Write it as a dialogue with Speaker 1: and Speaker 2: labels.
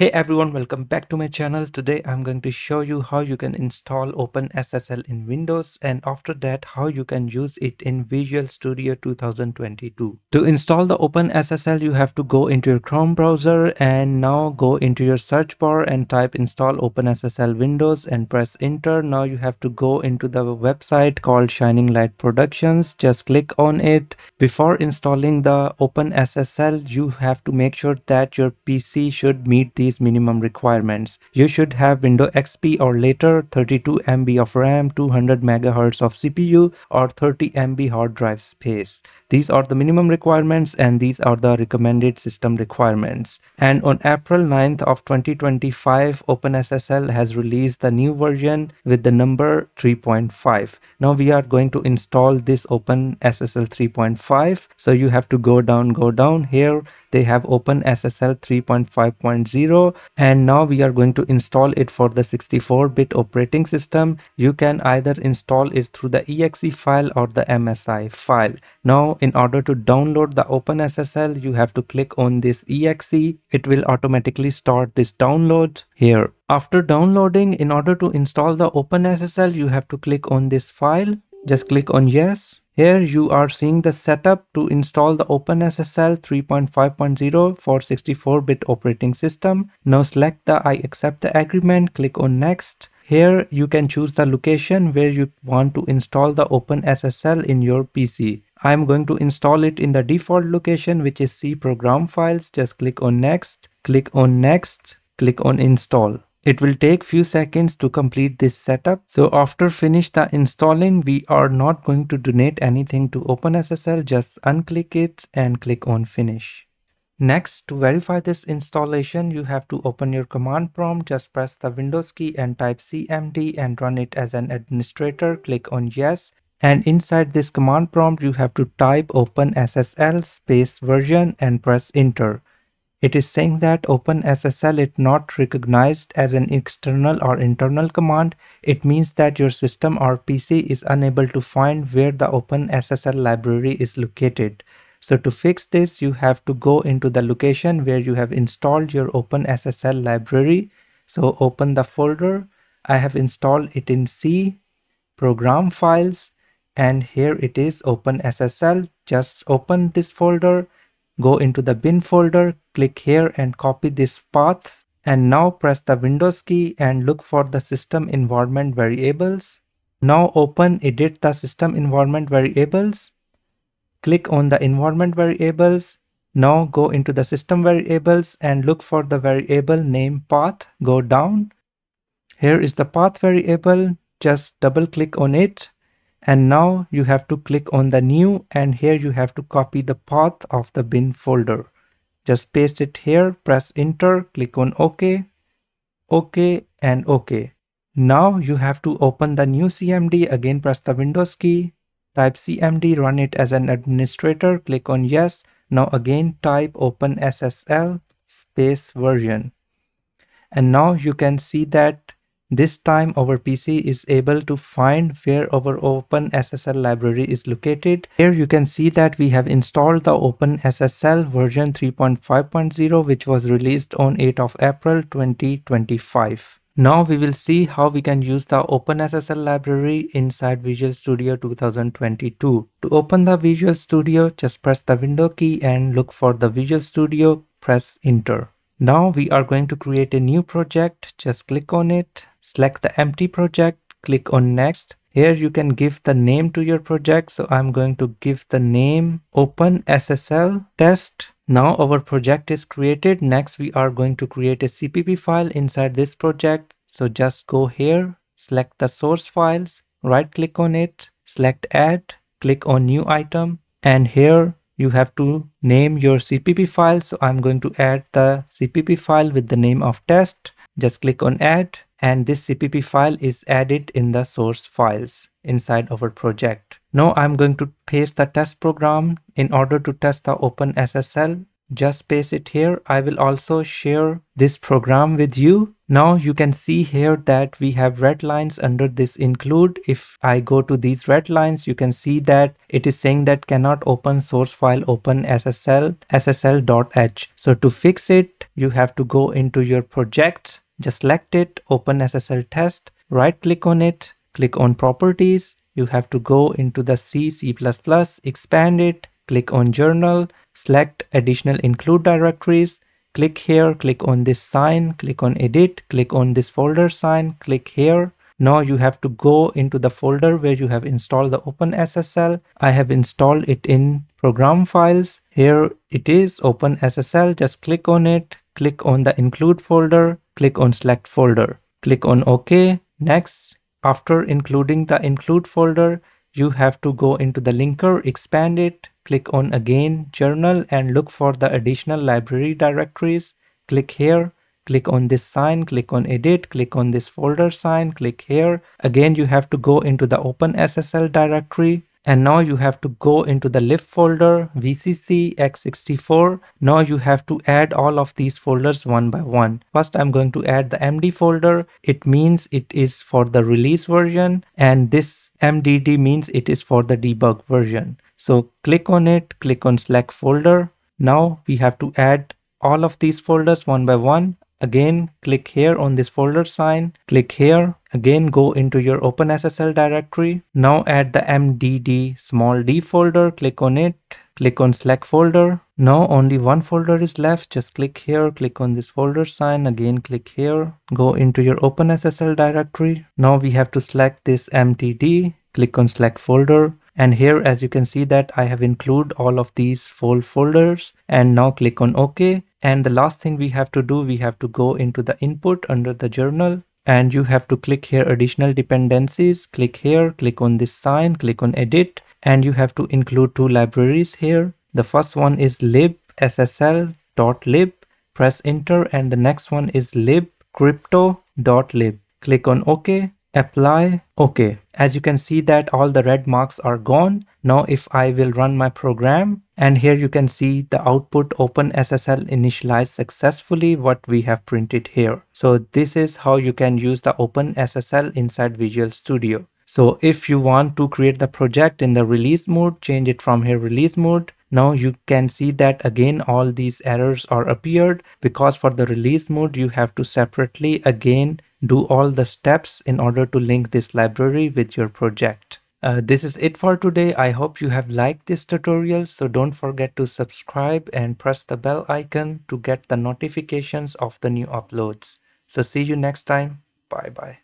Speaker 1: Hey everyone, welcome back to my channel. Today I'm going to show you how you can install OpenSSL in Windows and after that how you can use it in Visual Studio 2022. To install the OpenSSL you have to go into your Chrome browser and now go into your search bar and type install OpenSSL Windows and press enter. Now you have to go into the website called Shining Light Productions. Just click on it. Before installing the OpenSSL you have to make sure that your PC should meet these these minimum requirements. You should have Windows XP or later 32 MB of RAM, 200 MHz of CPU or 30 MB hard drive space. These are the minimum requirements and these are the recommended system requirements. And on April 9th of 2025, OpenSSL has released the new version with the number 3.5. Now we are going to install this OpenSSL 3.5. So you have to go down, go down here. They have OpenSSL 3.5.0 and now we are going to install it for the 64-bit operating system. You can either install it through the exe file or the MSI file. Now in order to download the OpenSSL, you have to click on this exe. It will automatically start this download here. After downloading, in order to install the OpenSSL, you have to click on this file. Just click on yes. Here you are seeing the setup to install the OpenSSL 3.5.0 for 64-bit operating system. Now select the I accept the agreement, click on next. Here you can choose the location where you want to install the OpenSSL in your PC. I'm going to install it in the default location which is C program files. Just click on next, click on next, click on install. It will take few seconds to complete this setup. So after finish the installing, we are not going to donate anything to OpenSSL. Just unclick it and click on finish. Next, to verify this installation, you have to open your command prompt. Just press the Windows key and type cmd and run it as an administrator. Click on yes. And inside this command prompt, you have to type OpenSSL space version and press enter. It is saying that OpenSSL is not recognized as an external or internal command. It means that your system or PC is unable to find where the OpenSSL library is located. So to fix this, you have to go into the location where you have installed your OpenSSL library. So open the folder. I have installed it in C, program files, and here it is OpenSSL. Just open this folder, go into the bin folder, click here and copy this path. And now press the Windows key and look for the system environment variables. Now open edit the system environment variables Click on the environment variables. Now go into the system variables and look for the variable name path. Go down. Here is the path variable. Just double click on it. And now you have to click on the new and here you have to copy the path of the bin folder. Just paste it here, press enter, click on OK, OK and OK. Now you have to open the new CMD, again press the Windows key, Type cmd, run it as an administrator, click on yes. Now again type OpenSSL space version. And now you can see that this time our PC is able to find where our OpenSSL library is located. Here you can see that we have installed the OpenSSL version 3.5.0 which was released on 8th of April 2025. Now we will see how we can use the OpenSSL library inside Visual Studio 2022. To open the Visual Studio, just press the window key and look for the Visual Studio, press enter. Now we are going to create a new project. Just click on it, select the empty project, click on next. Here you can give the name to your project. So I'm going to give the name OpenSSL test now our project is created. Next, we are going to create a CPP file inside this project. So just go here, select the source files, right click on it, select add, click on new item. And here you have to name your CPP file. So I'm going to add the CPP file with the name of test. Just click on add and this CPP file is added in the source files inside our project. Now I'm going to paste the test program in order to test the OpenSSL. Just paste it here. I will also share this program with you. Now you can see here that we have red lines under this include. If I go to these red lines, you can see that it is saying that cannot open source file open SSL SSL.h. So to fix it, you have to go into your project, just select it, open SSL test, right click on it, click on properties. You have to go into the C, C++, expand it, click on journal, select additional include directories, click here, click on this sign, click on edit, click on this folder sign, click here. Now you have to go into the folder where you have installed the OpenSSL. I have installed it in program files. Here it is OpenSSL. Just click on it, click on the include folder, click on select folder, click on OK. Next, after including the include folder, you have to go into the linker, expand it, click on again journal and look for the additional library directories. Click here, click on this sign, click on edit, click on this folder sign, click here. Again, you have to go into the OpenSSL directory and now you have to go into the lib folder vcc x64 now you have to add all of these folders one by one. First i'm going to add the md folder. It means it is for the release version and this mdd means it is for the debug version. So click on it click on slack folder. Now we have to add all of these folders one by one. Again, click here on this folder sign, click here, again go into your OpenSSL directory. Now add the mdd small d folder, click on it, click on Slack folder. Now only one folder is left, just click here, click on this folder sign, again click here, go into your OpenSSL directory. Now we have to select this mtd, click on Slack folder, and here as you can see that I have included all of these full folders. And now click on OK. And the last thing we have to do we have to go into the input under the journal and you have to click here additional dependencies. Click here click on this sign click on edit. And you have to include two libraries here. The first one is lib ssl.lib press enter. And the next one is libcrypto.lib click on ok apply. Okay as you can see that all the red marks are gone. Now if i will run my program and here you can see the output OpenSSL initialized successfully what we have printed here. So this is how you can use the OpenSSL inside Visual Studio. So if you want to create the project in the release mode change it from here release mode. Now you can see that again all these errors are appeared. Because for the release mode you have to separately again do all the steps in order to link this library with your project. Uh, this is it for today. I hope you have liked this tutorial. So don't forget to subscribe and press the bell icon to get the notifications of the new uploads. So see you next time. Bye bye.